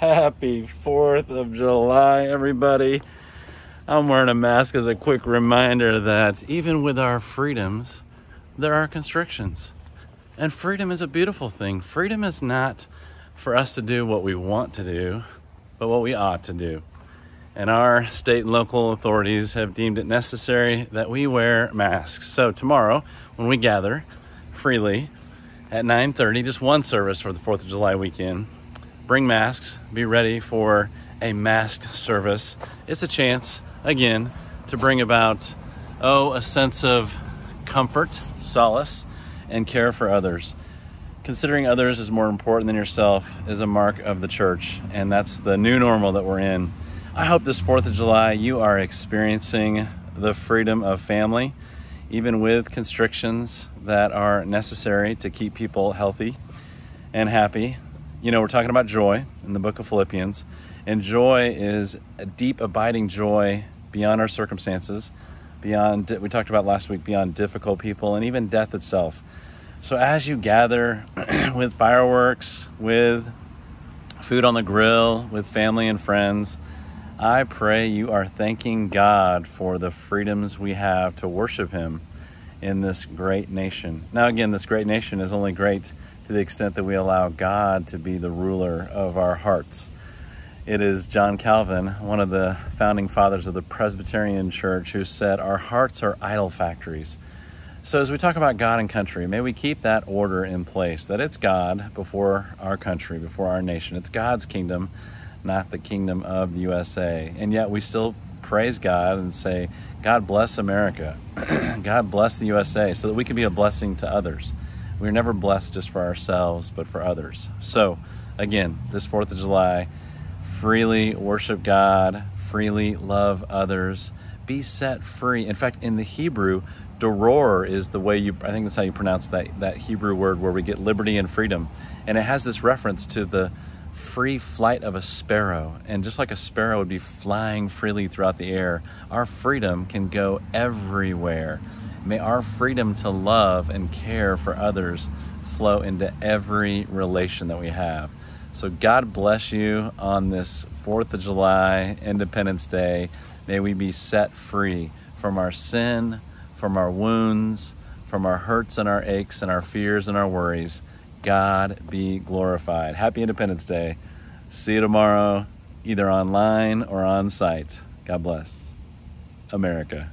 Happy 4th of July, everybody. I'm wearing a mask as a quick reminder that even with our freedoms, there are constrictions. And freedom is a beautiful thing. Freedom is not for us to do what we want to do, but what we ought to do. And our state and local authorities have deemed it necessary that we wear masks. So tomorrow, when we gather freely at 9:30, just one service for the 4th of July weekend, bring masks, be ready for a masked service. It's a chance, again, to bring about, oh, a sense of comfort, solace, and care for others. Considering others is more important than yourself is a mark of the church, and that's the new normal that we're in. I hope this 4th of July you are experiencing the freedom of family, even with constrictions that are necessary to keep people healthy and happy you know, we're talking about joy in the book of Philippians, and joy is a deep, abiding joy beyond our circumstances, beyond, we talked about last week, beyond difficult people, and even death itself. So as you gather with fireworks, with food on the grill, with family and friends, I pray you are thanking God for the freedoms we have to worship Him in this great nation. Now, again, this great nation is only great to the extent that we allow God to be the ruler of our hearts. It is John Calvin, one of the founding fathers of the Presbyterian Church, who said, Our hearts are idol factories. So, as we talk about God and country, may we keep that order in place that it's God before our country, before our nation. It's God's kingdom, not the kingdom of the USA. And yet, we still praise God and say, God bless America. God bless the USA so that we can be a blessing to others. We're never blessed just for ourselves, but for others. So, again, this 4th of July, freely worship God, freely love others, be set free. In fact, in the Hebrew, doror is the way you, I think that's how you pronounce that, that Hebrew word where we get liberty and freedom. And it has this reference to the free flight of a sparrow. And just like a sparrow would be flying freely throughout the air, our freedom can go everywhere. May our freedom to love and care for others flow into every relation that we have. So, God bless you on this 4th of July, Independence Day. May we be set free from our sin, from our wounds, from our hurts and our aches and our fears and our worries. God be glorified. Happy Independence Day. See you tomorrow, either online or on site. God bless. America.